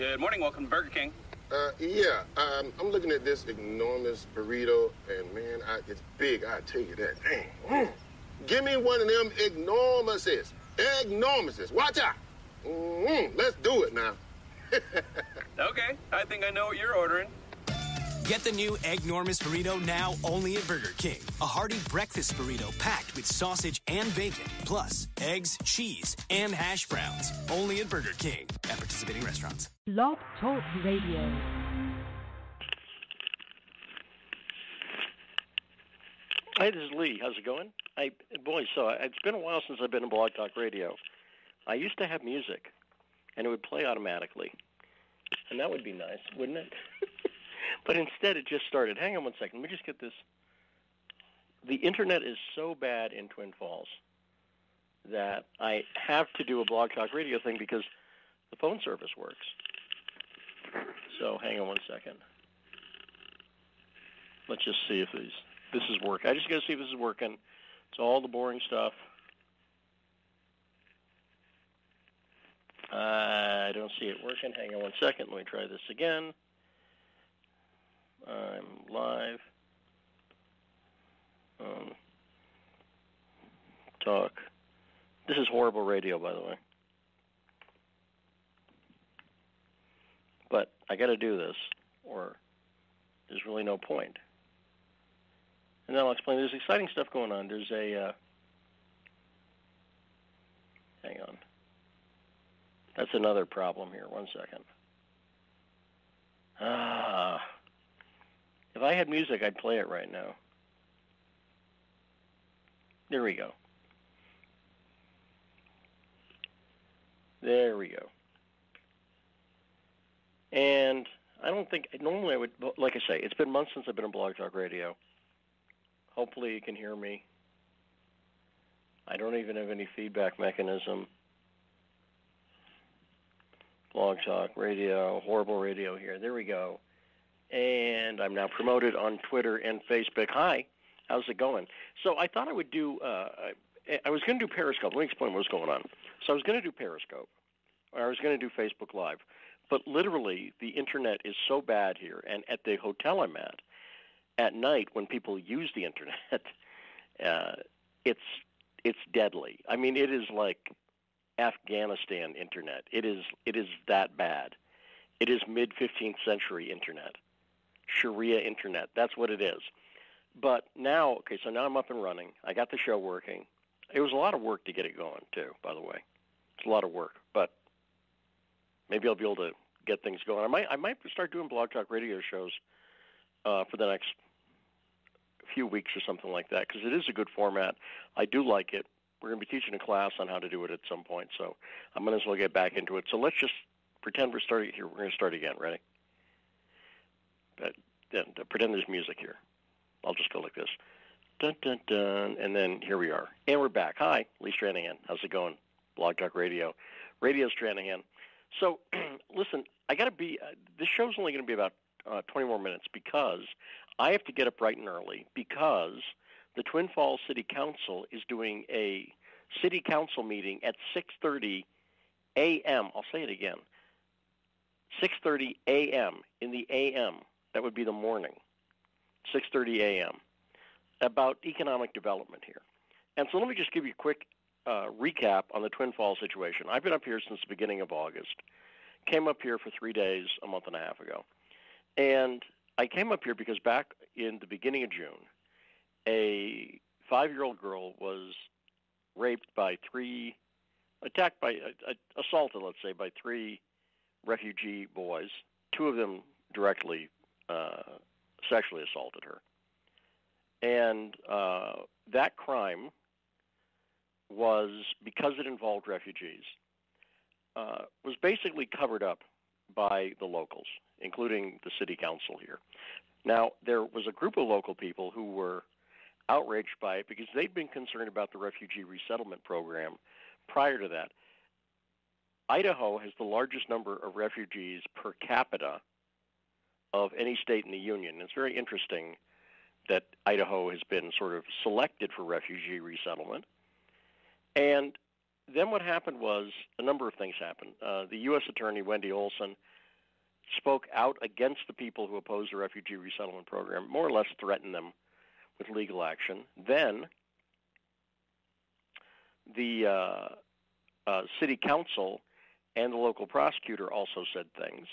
Good morning. Welcome to Burger King. Uh, yeah, um, I'm looking at this enormous burrito, and man, I, it's big. I tell you that. Dang. Mm. Give me one of them enormouses. Enormouses. Watch out. Mm, let's do it now. okay, I think I know what you're ordering. Get the new Egg Eggnormous Burrito now only at Burger King. A hearty breakfast burrito packed with sausage and bacon, plus eggs, cheese, and hash browns. Only at Burger King at participating restaurants. Blog Talk Radio. Hey, this is Lee. How's it going? I boy, so it's been a while since I've been in Blog Talk Radio. I used to have music, and it would play automatically, and that would be nice, wouldn't it? but instead, it just started. Hang on one second. Let me just get this. The internet is so bad in Twin Falls that I have to do a Blog Talk Radio thing because the phone service works. So hang on one second. Let's just see if these, this is working. I just got to see if this is working. It's all the boring stuff. I don't see it working. Hang on one second. Let me try this again. I'm live. Um, talk. This is horrible radio, by the way. But I got to do this, or there's really no point. And then I'll explain. There's exciting stuff going on. There's a. Uh, hang on. That's another problem here. One second. Ah. If I had music, I'd play it right now. There we go. There we go. And I don't think normally I would like I say it's been months since I've been on Blog Talk Radio. Hopefully you can hear me. I don't even have any feedback mechanism. Blog Talk Radio, horrible radio here. There we go. And I'm now promoted on Twitter and Facebook. Hi, how's it going? So I thought I would do. Uh, I was going to do Periscope. Let me explain what's going on. So I was going to do Periscope, I was going to do Facebook Live, but literally the internet is so bad here, and at the hotel I'm at, at night when people use the internet, uh, it's it's deadly. I mean, it is like Afghanistan internet. It is it is that bad. It is mid 15th century internet, Sharia internet. That's what it is. But now, okay, so now I'm up and running. I got the show working. It was a lot of work to get it going too. By the way, it's a lot of work, but maybe I'll be able to get things going. I might I might start doing blog talk radio shows uh, for the next few weeks or something like that because it is a good format. I do like it. We're going to be teaching a class on how to do it at some point, so I might as well get back into it. So let's just pretend we're starting here. We're going to start again. Ready? But then pretend there's music here. I'll just go like this. Dun dun dun, and then here we are, and we're back. Hi, Lee Stranahan. How's it going? Blog Talk Radio, Radio Stranahan. So, listen, I got to be. Uh, this show's only going to be about uh, 20 more minutes because I have to get up bright and early because the Twin Falls City Council is doing a city council meeting at 6:30 a.m. I'll say it again. 6:30 a.m. in the a.m. That would be the morning. 6:30 a.m. about economic development here. And so let me just give you a quick uh, recap on the Twin Falls situation. I've been up here since the beginning of August. Came up here for three days a month and a half ago. And I came up here because back in the beginning of June, a five year old girl was raped by three, attacked by, uh, assaulted, let's say, by three refugee boys. Two of them directly uh, sexually assaulted her. And uh, that crime was, because it involved refugees, uh, was basically covered up by the locals, including the city council here. Now, there was a group of local people who were outraged by it because they'd been concerned about the refugee resettlement program prior to that. Idaho has the largest number of refugees per capita of any state in the union. It's very interesting that Idaho has been sort of selected for refugee resettlement. And then what happened was a number of things happened. Uh, the U.S. Attorney Wendy Olson spoke out against the people who opposed the refugee resettlement program, more or less threatened them with legal action. Then the uh, uh, city council and the local prosecutor also said things.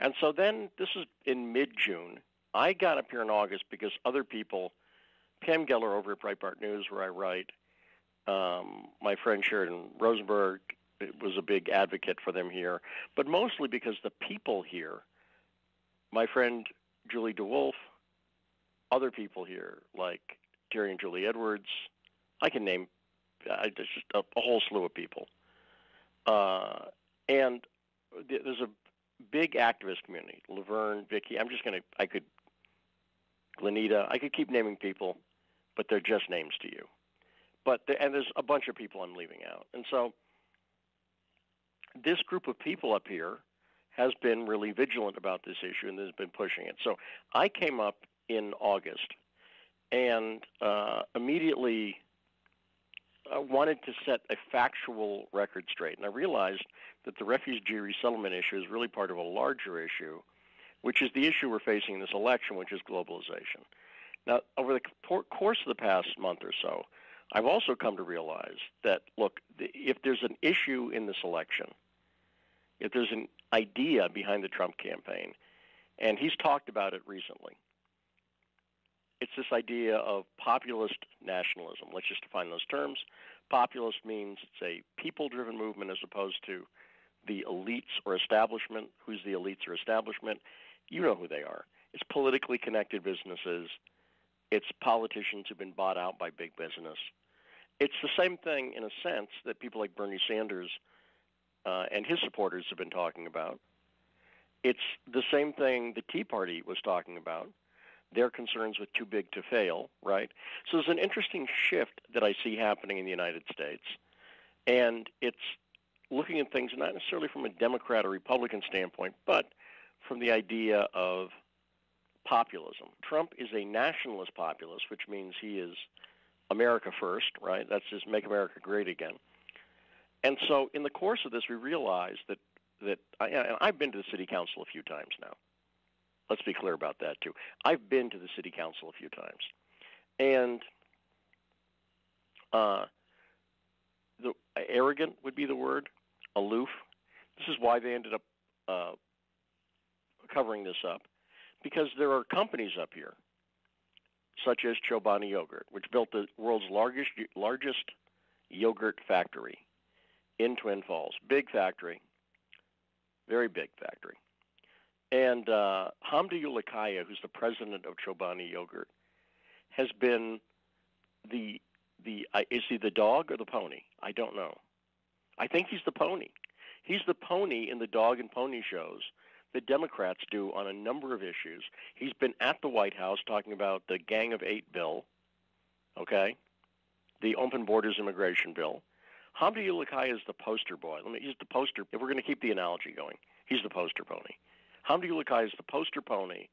And so then, this is in mid June. I got up here in August because other people, Pam Geller over at Breitbart News, where I write, um, my friend Sheridan Rosenberg was a big advocate for them here, but mostly because the people here, my friend Julie DeWolf, other people here like Terry and Julie Edwards, I can name just a, a whole slew of people, uh, and there's a big activist community. Laverne, Vicky. I'm just gonna. I could. Glenita. I could keep naming people, but they're just names to you. But the, and there's a bunch of people I'm leaving out, and so this group of people up here has been really vigilant about this issue and has been pushing it. So I came up in August and uh, immediately uh, wanted to set a factual record straight. And I realized that the refugee resettlement issue is really part of a larger issue, which is the issue we're facing in this election, which is globalization. Now, over the course of the past month or so, I've also come to realize that, look, if there's an issue in this election, if there's an idea behind the Trump campaign, and he's talked about it recently, it's this idea of populist nationalism. Let's just define those terms. Populist means it's a people driven movement as opposed to the elites or establishment. Who's the elites or establishment? You know who they are. It's politically connected businesses, it's politicians who've been bought out by big business. It's the same thing in a sense that people like Bernie Sanders uh, and his supporters have been talking about. It's the same thing the Tea Party was talking about their concerns with too big to fail, right? So there's an interesting shift that I see happening in the United States. And it's looking at things not necessarily from a Democrat or Republican standpoint, but from the idea of populism. Trump is a nationalist populist, which means he is America first, right? That's his make America great again. And so, in the course of this, we realized that that I, I've been to the city council a few times now, Let's be clear about that too. I've been to the city council a few times, and uh, the arrogant would be the word, aloof. This is why they ended up uh, covering this up, because there are companies up here, such as Chobani Yogurt, which built the world's largest largest yogurt factory in Twin Falls. Big factory, very big factory. And uh, Hamdi Ulukaya, who's the president of Chobani Yogurt, has been the the uh, is he the dog or the pony? I don't know. I think he's the pony. He's the pony in the dog and pony shows that Democrats do on a number of issues. He's been at the White House talking about the Gang of Eight bill, okay, the open borders immigration bill. Hamdi Ulukaya is the poster boy. Let me, he's the poster. If we're going to keep the analogy going, he's the poster pony. Hamdi Ulukaya is the poster pony,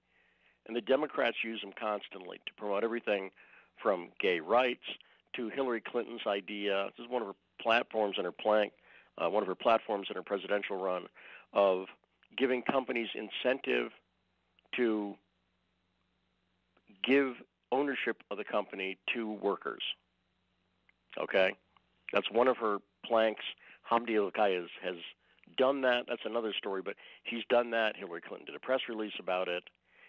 and the Democrats use him constantly to promote everything from gay rights to Hillary Clinton's idea. This is one of her platforms in her plank, uh, one of her platforms in her presidential run, of giving companies incentive to give ownership of the company to workers. Okay, that's one of her planks. Hamdi Ulukaya has done that. That's another story, but he's done that. Hillary Clinton did a press release about it.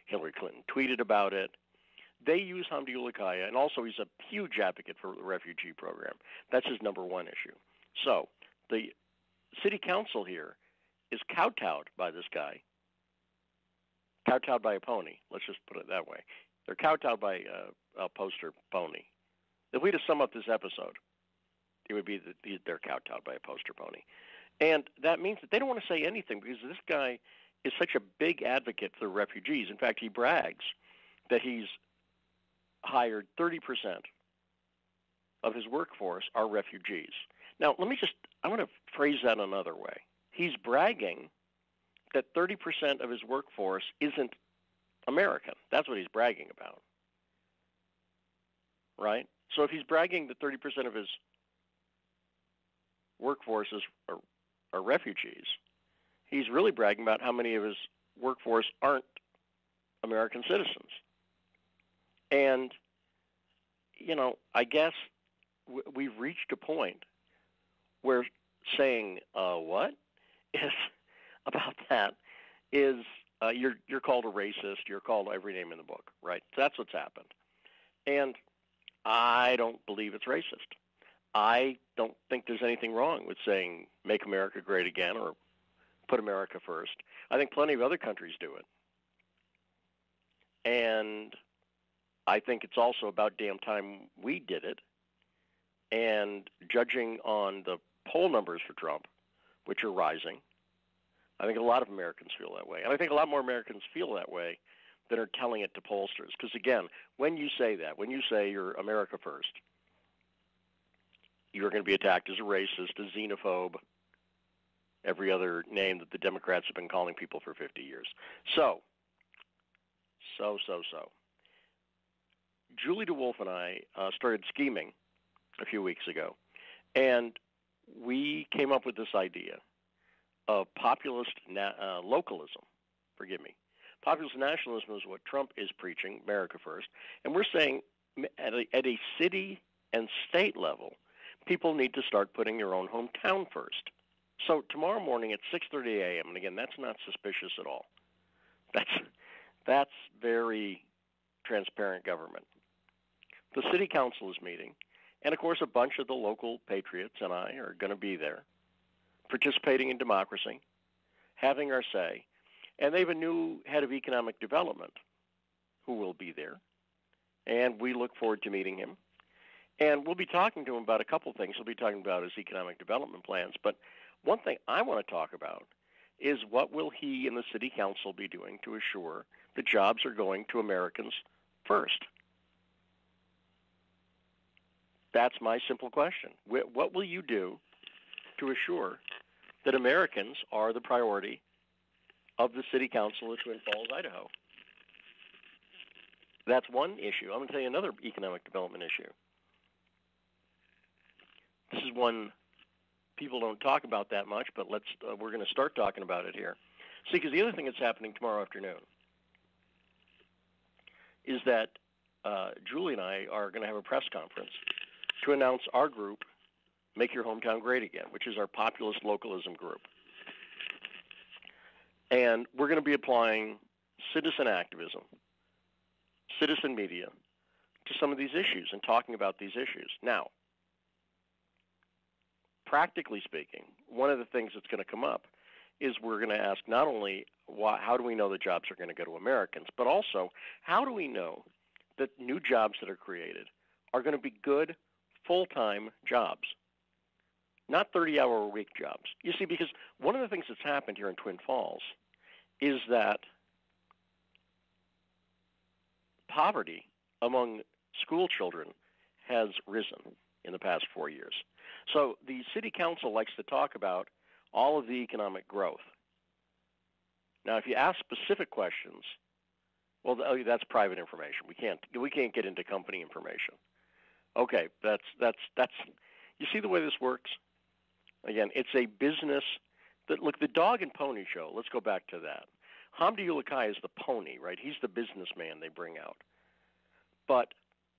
Hillary Clinton tweeted about it. They use Hamdi Ulukaya, and also he's a huge advocate for the refugee program. That's his number one issue. So the city council here is kowtowed by this guy, kowtowed by a pony. Let's just put it that way. They're kowtowed by a, a poster pony. If we to sum up this episode, it would be that they're kowtowed by a poster pony. And that means that they don't want to say anything because this guy is such a big advocate for refugees. In fact, he brags that he's hired 30% of his workforce are refugees. Now, let me just, I want to phrase that another way. He's bragging that 30% of his workforce isn't American. That's what he's bragging about. Right? So if he's bragging that 30% of his workforce is are refugees. He's really bragging about how many of his workforce aren't American citizens. And, you know, I guess we've reached a point where saying uh, what is about that is uh, you're you're called a racist. You're called every name in the book, right? That's what's happened, and I don't believe it's racist. I don't think there's anything wrong with saying "Make America Great Again" or "Put America First. I think plenty of other countries do it, and I think it's also about damn time we did it. And judging on the poll numbers for Trump, which are rising, I think a lot of Americans feel that way. And I think a lot more Americans feel that way than are telling it to pollsters. Because again, when you say that, when you say you're America first, you're going to be attacked as a racist, a xenophobe, every other name that the Democrats have been calling people for 50 years. So, so, so, so. Julie DeWolf and I uh, started scheming a few weeks ago, and we came up with this idea of populist na- uh, localism. Forgive me. Populist nationalism is what Trump is preaching, America first, and we're saying at a, at a city and state level, people need to start putting their own hometown first. So tomorrow morning at 6:30 a.m. and again, that's not suspicious at all. That's that's very transparent government. The city council is meeting, and of course, a bunch of the local patriots and I are going to be there, participating in democracy, having our say. And they have a new head of economic development who will be there, and we look forward to meeting him. And we'll be talking to him about a couple things. We'll be talking about his economic development plans, but one thing I want to talk about is what will he and the city council be doing to assure the jobs are going to Americans first? That's my simple question. What will you do to assure that Americans are the priority of the City Council of Twin Falls, Idaho? That's one issue. I'm going to tell you another economic development issue. This is one people don't talk about that much, but let's uh, we're going to start talking about it here. See, because the other thing that's happening tomorrow afternoon is that uh, Julie and I are going to have a press conference to announce our group, Make Your Hometown Great Again, which is our populist localism group. And we're going to be applying citizen activism, citizen media, to some of these issues and talking about these issues. Now, practically speaking, one of the things that's going to come up is we're going to ask not only why, how do we know the jobs are going to go to Americans, but also how do we know that new jobs that are created are going to be good full time jobs, not 30 hour a week jobs. You see, because one of the things that's happened here in Twin Falls is that poverty among school children has risen in the past four years. So the city council likes to talk about all of the economic growth. Now, if you ask specific questions, well, oh, that's private information. We can't we can't get into company information. Okay, that's that's that's. You see the way this works. Again, it's a business that look the dog and pony show. Let's go back to that. Hamdi Ulukaya is the pony, right? He's the businessman they bring out. But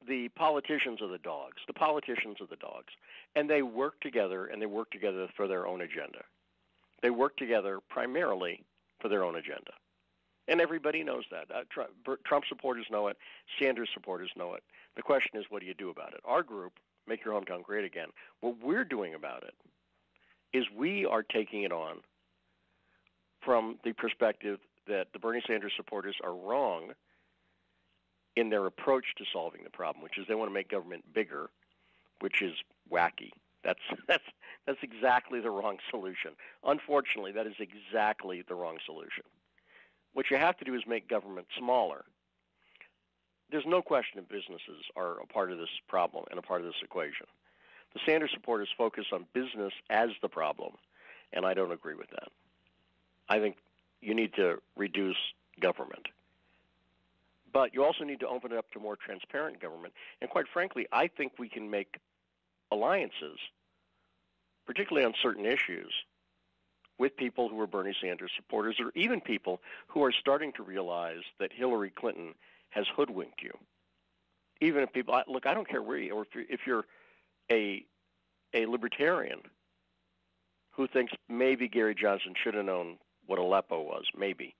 the politicians are the dogs. The politicians are the dogs, and they work together, and they work together for their own agenda. They work together primarily for their own agenda, and everybody knows that. Uh, Trump supporters know it. Sanders supporters know it. The question is, what do you do about it? Our group, Make Your Hometown Great Again, what we're doing about it is we are taking it on from the perspective that the Bernie Sanders supporters are wrong in their approach to solving the problem, which is they want to make government bigger, which is wacky. That's that's that's exactly the wrong solution. Unfortunately, that is exactly the wrong solution. What you have to do is make government smaller there's no question that businesses are a part of this problem and a part of this equation. The Sanders supporters focus on business as the problem, and I don't agree with that. I think you need to reduce government. But you also need to open it up to more transparent government. And quite frankly, I think we can make alliances, particularly on certain issues, with people who are Bernie Sanders supporters, or even people who are starting to realize that Hillary Clinton has hoodwinked you. Even if people look, I don't care where you, or if you're, if you're a a libertarian who thinks maybe Gary Johnson should have known what Aleppo was, maybe.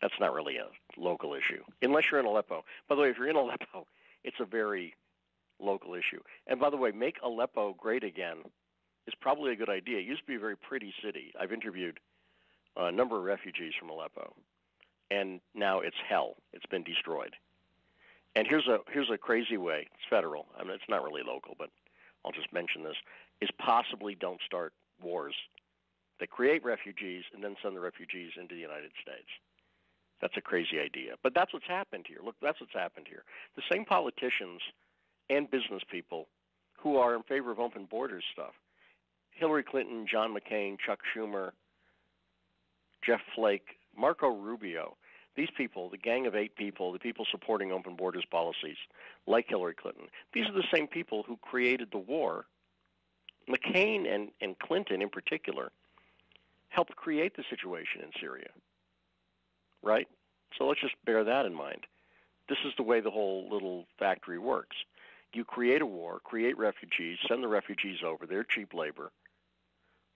That's not really a local issue, unless you're in Aleppo. By the way, if you're in Aleppo, it's a very local issue. And by the way, make Aleppo great again is probably a good idea. It used to be a very pretty city. I've interviewed a number of refugees from Aleppo, and now it's hell. It's been destroyed. And here's a here's a crazy way. It's federal. I mean, it's not really local, but I'll just mention this: is possibly don't start wars that create refugees and then send the refugees into the United States. That's a crazy idea. But that's what's happened here. Look, that's what's happened here. The same politicians and business people who are in favor of open borders stuff Hillary Clinton, John McCain, Chuck Schumer, Jeff Flake, Marco Rubio, these people, the gang of eight people, the people supporting open borders policies, like Hillary Clinton, these are the same people who created the war. McCain and, and Clinton, in particular, helped create the situation in Syria right? So let's just bear that in mind. This is the way the whole little factory works. You create a war, create refugees, send the refugees over. They're cheap labor.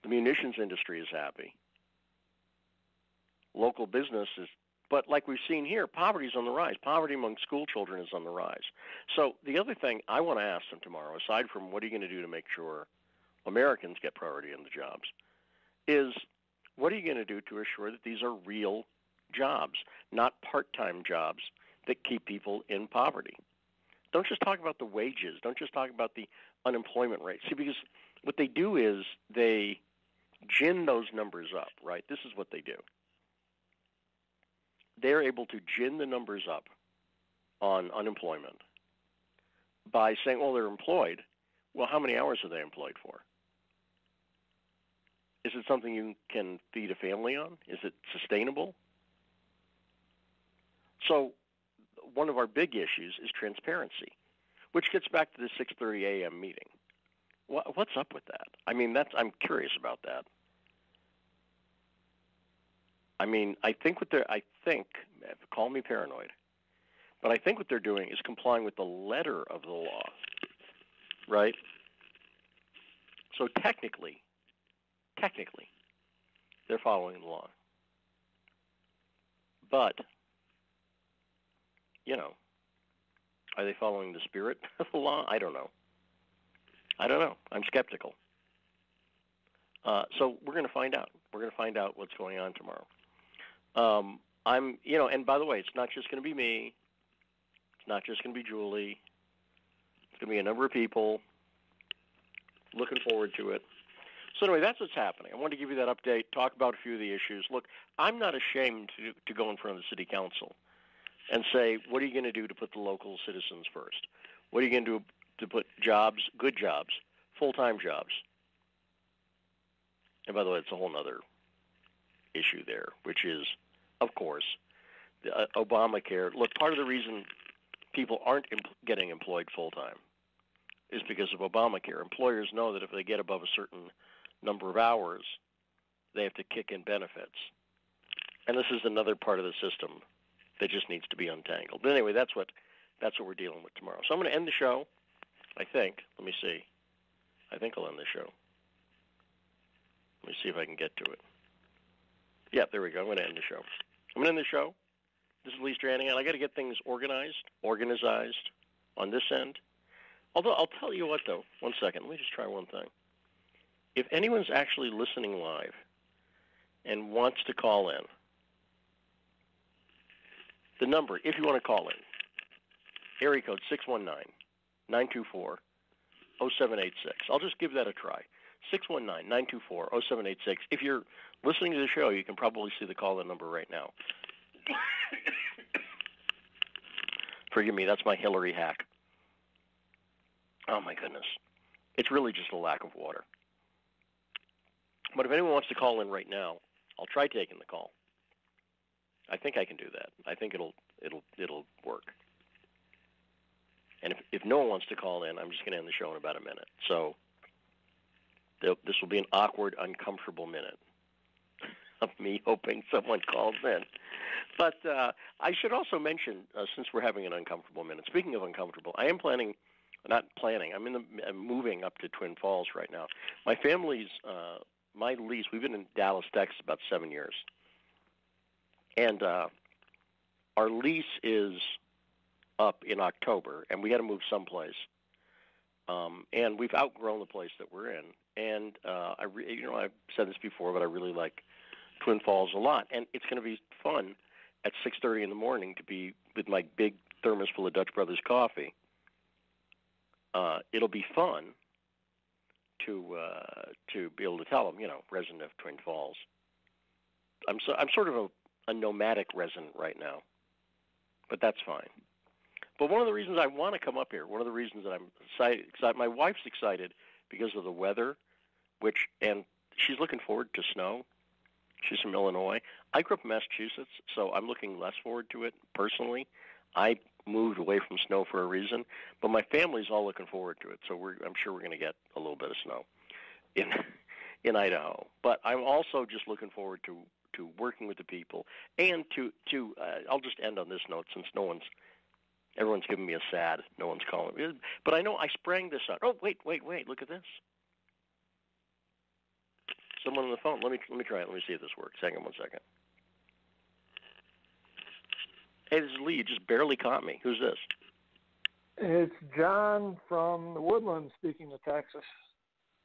The munitions industry is happy. Local business is, but like we've seen here, poverty is on the rise. Poverty among school children is on the rise. So the other thing I want to ask them tomorrow, aside from what are you going to do to make sure Americans get priority in the jobs, is what are you going to do to assure that these are real jobs, not part time jobs that keep people in poverty. Don't just talk about the wages. Don't just talk about the unemployment rate. See, because what they do is they gin those numbers up, right? This is what they do. They're able to gin the numbers up on unemployment by saying, well, they're employed. Well, how many hours are they employed for? Is it something you can feed a family on? Is it sustainable? So one of our big issues is transparency, which gets back to the 6:30 a.m. meeting. What's up with that? I mean, that's I'm curious about that. I mean, I think what they're I think call me paranoid, but I think what they're doing is complying with the letter of the law, right? So technically, technically, they're following the law. But you know, are they following the spirit of the law? I don't know. I don't know. I'm skeptical. Uh, so we're going to find out. We're going to find out what's going on tomorrow. Um, I'm, you know, and by the way, it's not just going to be me. It's not just going to be Julie. It's going to be a number of people. Looking forward to it. So anyway, that's what's happening. I wanted to give you that update, talk about a few of the issues. Look, I'm not ashamed to to go in front of the city council and say, what are you going to do to put the local citizens first? What are you going to do to put jobs, good jobs, full-time jobs? And by the way, it's a whole other issue there, which is, of course, the, uh, Obamacare. Look, part of the reason people aren't em- getting employed full-time is because of Obamacare. Employers know that if they get above a certain number of hours, they have to kick in benefits. And this is another part of the system that just needs to be untangled. But anyway, that's what that's what we're dealing with tomorrow. So I'm going to end the show. I think. Let me see. I think I'll end the show. Let me see if I can get to it. Yeah, there we go. I'm going to end the show. I'm going to end the show. This is Lee Stranahan. I got to get things organized, organized on this end. Although I'll tell you what, though. One second. Let me just try one thing. If anyone's actually listening live and wants to call in, the number, if you want to call in, area code 619 924 0786. I'll just give that a try. 619 924 0786. If you're listening to the show, you can probably see the call in number right now. Forgive me, that's my Hillary hack. Oh my goodness. It's really just a lack of water. But if anyone wants to call in right now, I'll try taking the call. I think I can do that. I think it'll it'll it'll work. And if if no one wants to call in, I'm just going to end the show in about a minute. So this will be an awkward, uncomfortable minute of me hoping someone calls in. But uh, I should also mention, uh, since we're having an uncomfortable minute, speaking of uncomfortable, I am planning, not planning, I'm in the I'm moving up to Twin Falls right now. My family's, uh, my lease, we've been in Dallas, Texas about seven years. And uh, our lease is up in October, and we got to move someplace. Um, and we've outgrown the place that we're in. And uh, I, re- you know, I've said this before, but I really like Twin Falls a lot, and it's going to be fun at 6:30 in the morning to be with my big thermos full of Dutch Brothers coffee. Uh, it'll be fun to uh, to be able to tell them, you know, resident of Twin Falls. I'm so I'm sort of a, a nomadic resident right now, but that's fine. But one of the reasons I want to come up here, one of the reasons that I'm excited, my wife's excited because of the weather, which and she's looking forward to snow. She's from Illinois. I grew up in Massachusetts, so I'm looking less forward to it personally. I moved away from snow for a reason, but my family's all looking forward to it. So we're, I'm sure we're going to get a little bit of snow in in Idaho. But I'm also just looking forward to to working with the people and to to uh, I'll just end on this note since no one's everyone's giving me a sad. No one's calling me, but I know I sprang this on. Oh wait, wait, wait! Look at this someone on the phone. Let me let me try it. Let me see if this works. Hang on one second. Hey, this is Lee. You just barely caught me. Who's this? It's John from the Woodlands speaking to Texas.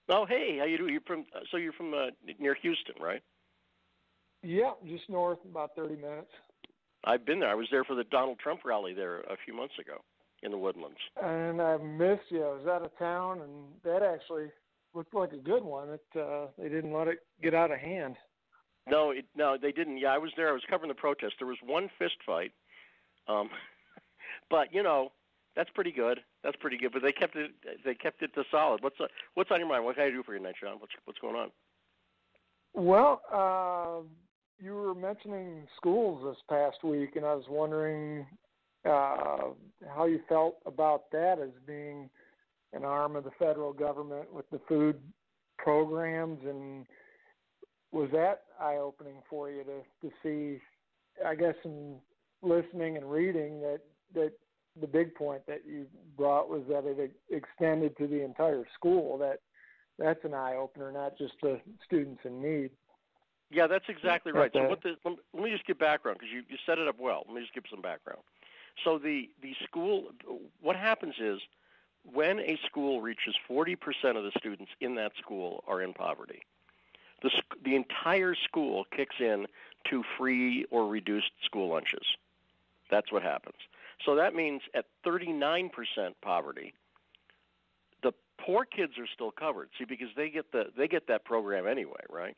Oh, hey, how you doing? You're from so you're from uh, near Houston, right? Yeah, just north, about 30 minutes. I've been there. I was there for the Donald Trump rally there a few months ago in the Woodlands. And I missed you. I was out of town, and that actually looked like a good one. It uh, they didn't let it get out of hand. No, it, no, they didn't. Yeah, I was there. I was covering the protest. There was one fist fight, um, but you know that's pretty good. That's pretty good. But they kept it. They kept it to solid. What's uh, what's on your mind? What can I do for you tonight, John? What's what's going on? Well, uh, you were mentioning schools this past week, and I was wondering uh, how you felt about that as being an arm of the federal government with the food programs and was that eye opening for you to to see I guess in listening and reading that that the big point that you brought was that it extended to the entire school that that's an eye opener not just the students in need yeah that's exactly right so what the, let me just give background because you, you set it up well let me just give some background so the the school what happens is when a school reaches 40% of the students in that school are in poverty, the, the entire school kicks in to free or reduced school lunches. That's what happens. So that means at 39% poverty, the poor kids are still covered. See, because they get the they get that program anyway, right?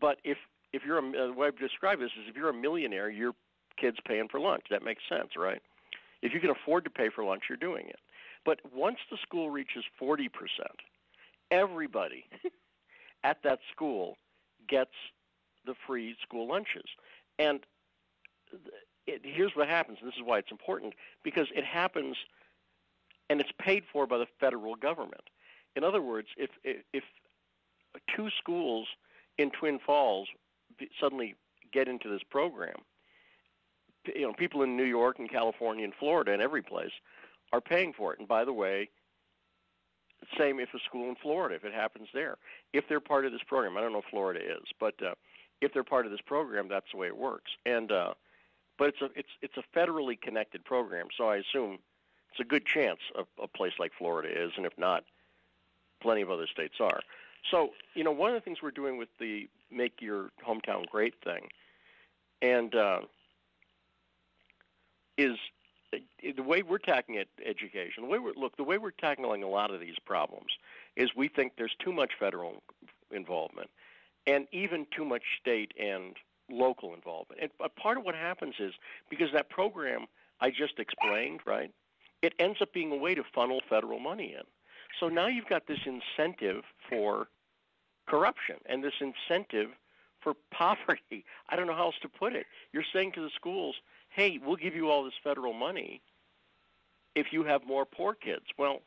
But if if you're a, uh, the way I've described this is if you're a millionaire, your kid's paying for lunch. That makes sense, right? If you can afford to pay for lunch, you're doing it. But once the school reaches 40%, everybody at that school gets the free school lunches. And it, here's what happens, and this is why it's important, because it happens and it's paid for by the federal government. In other words, if, if two schools in Twin Falls suddenly get into this program, you know, people in New York and California and Florida and every place are paying for it. And by the way, same if a school in Florida, if it happens there, if they're part of this program. I don't know if Florida is, but uh, if they're part of this program, that's the way it works. And uh, but it's a it's it's a federally connected program, so I assume it's a good chance a, a place like Florida is, and if not, plenty of other states are. So you know, one of the things we're doing with the "Make Your Hometown Great" thing, and uh, is the way we're tackling it, education, the way we're look, the way we're tackling a lot of these problems is we think there's too much federal involvement, and even too much state and local involvement. And a part of what happens is because that program I just explained, right? It ends up being a way to funnel federal money in. So now you've got this incentive for corruption and this incentive for poverty. I don't know how else to put it. You're saying to the schools, hey, we'll give you all this federal money if you have more poor kids. Well,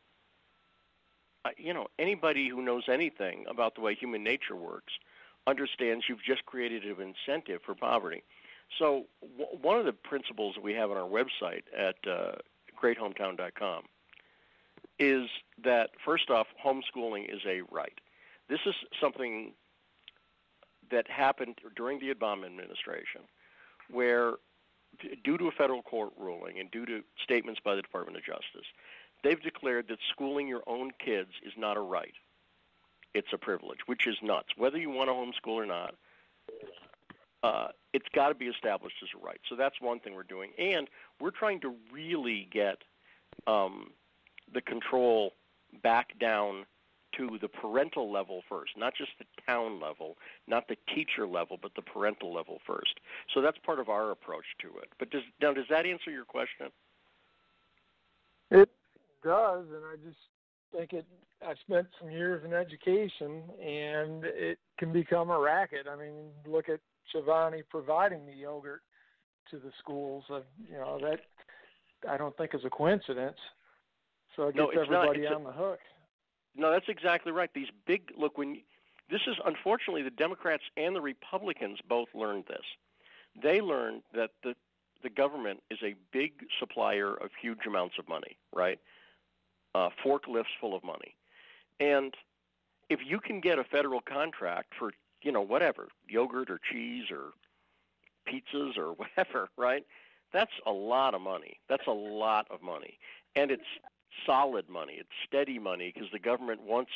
you know, anybody who knows anything about the way human nature works understands you've just created an incentive for poverty. So, w- one of the principles that we have on our website at uh, greathometown.com is that, first off, homeschooling is a right. This is something that happened during the Obama administration where, due to a federal court ruling and due to statements by the Department of Justice, they've declared that schooling your own kids is not a right. It's a privilege, which is nuts. Whether you want to homeschool or not, uh, it's got to be established as a right. So that's one thing we're doing, and we're trying to really get um, the control back down to the parental level first, not just the town level, not the teacher level, but the parental level first. So that's part of our approach to it. But does now does that answer your question? It does, and I just think it. I spent some years in education, and it can become a racket. I mean, look at Chobani providing the yogurt to the schools. You know that I don't think is a coincidence. So it no, gets everybody not, on the hook. No, that's exactly right. These big look when this is unfortunately the Democrats and the Republicans both learned this. They learned that the the government is a big supplier of huge amounts of money, right? Uh, forklifts full of money, and if you can get a federal contract for you know whatever yogurt or cheese or pizzas or whatever, right? That's a lot of money. That's a lot of money, and it's solid money. It's steady money because the government once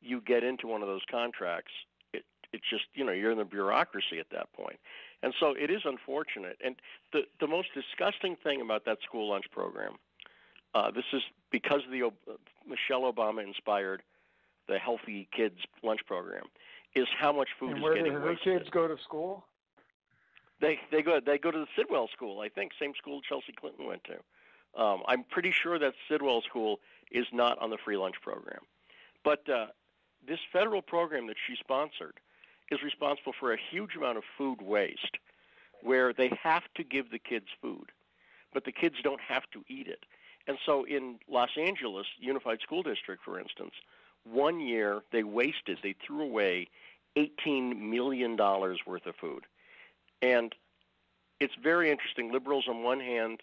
you get into one of those contracts, it it's just you know you're in the bureaucracy at that point, and so it is unfortunate. And the the most disgusting thing about that school lunch program, uh, this is because of the uh, Michelle Obama inspired the Healthy Kids lunch program, is how much food and is where getting do her wasted. kids go to school? They they go they go to the Sidwell School, I think, same school Chelsea Clinton went to. Um, I'm pretty sure that Sidwell School is not on the free lunch program. But uh, this federal program that she sponsored is responsible for a huge amount of food waste where they have to give the kids food, but the kids don't have to eat it. And so in Los Angeles Unified School District, for instance, one year they wasted, they threw away $18 million worth of food. And it's very interesting. Liberals, on one hand,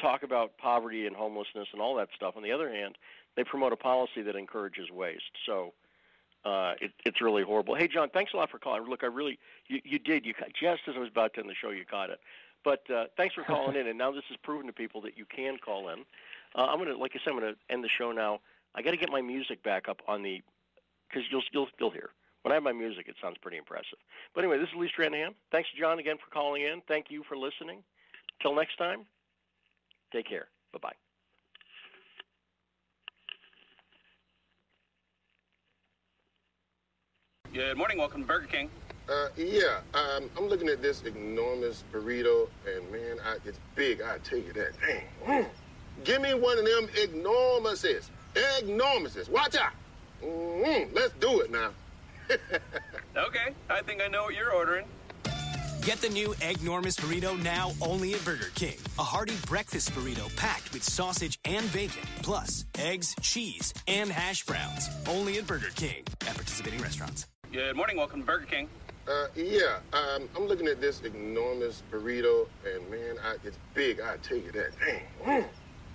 talk about poverty and homelessness and all that stuff. On the other hand, they promote a policy that encourages waste. So uh, it, it's really horrible. Hey, John, thanks a lot for calling. Look, I really you, you did. You just as I was about to end the show, you caught it. But uh, thanks for calling in. And now this is proven to people that you can call in. Uh, I'm gonna, like I said, I'm gonna end the show now. I got to get my music back up on the because you'll you'll hear. When I have my music, it sounds pretty impressive. But anyway, this is Lee Stranahan. Thanks, John, again for calling in. Thank you for listening. Till next time. Take care. Bye bye. Good morning. Welcome to Burger King. Uh, yeah, um, I'm looking at this enormous burrito, and man, I, it's big. I tell you that. Dang. Mm. Give me one of them enormouses. Enormouses. Watch out. Mm-hmm. Let's do it now. Okay, I think I know what you're ordering. Get the new Eggnormous Burrito now only at Burger King. A hearty breakfast burrito packed with sausage and bacon, plus eggs, cheese, and hash browns. Only at Burger King at participating restaurants. Good morning. Welcome to Burger King. Uh, yeah, um, I'm looking at this enormous burrito, and man, I, it's big. I tell you that. Dang. Mm.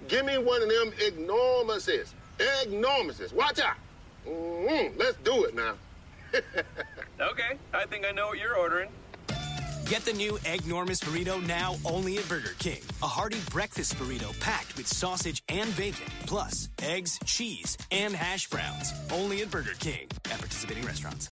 Give me one of them enormouses. Enormouses. Watch out. Mm-hmm. Let's do it now. Okay, I think I know what you're ordering. Get the new Eggnormous Burrito now only at Burger King. A hearty breakfast burrito packed with sausage and bacon, plus eggs, cheese, and hash browns. Only at Burger King at participating restaurants.